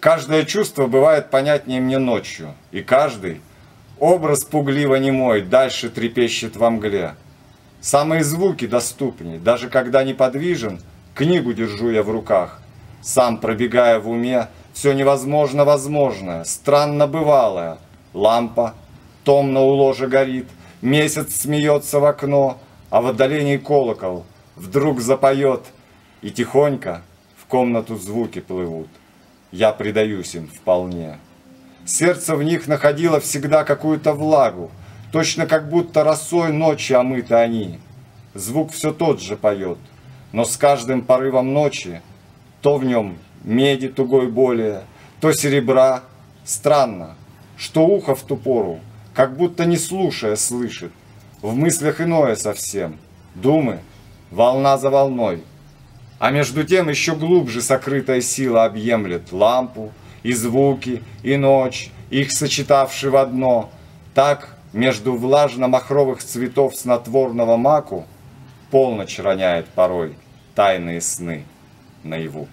Каждое чувство бывает понятнее мне ночью, и каждый образ пугливо не мой дальше трепещет во мгле. Самые звуки доступней, даже когда неподвижен, книгу держу я в руках, сам пробегая в уме все невозможно возможное, странно бывалое. Лампа томно у ложа горит, месяц смеется в окно, а в отдалении колокол вдруг запоет, и тихонько в комнату звуки плывут. Я предаюсь им вполне. Сердце в них находило всегда какую-то влагу, точно как будто росой ночи омыты они. Звук все тот же поет, но с каждым порывом ночи то в нем меди тугой более, то серебра. Странно, что ухо в ту пору, как будто не слушая, слышит. В мыслях иное совсем. Думы, волна за волной. А между тем еще глубже сокрытая сила объемлет лампу, и звуки, и ночь, их сочетавши в одно. Так между влажно-махровых цветов снотворного маку полночь роняет порой тайные сны наяву.